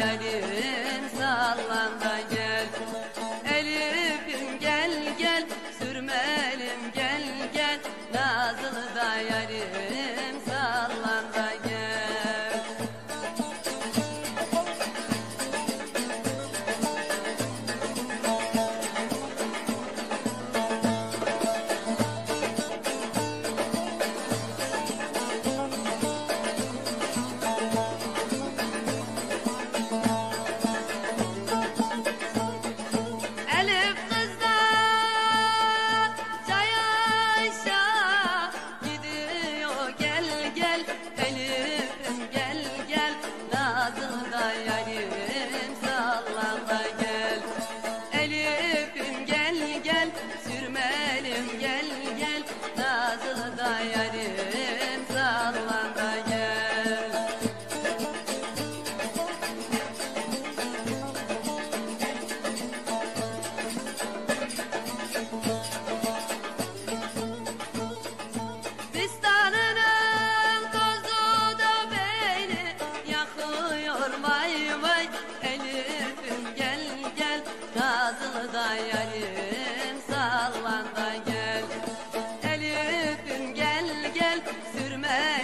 yeri yarim sallan gel Destanının tozu da beni yakıyor vay vay sürme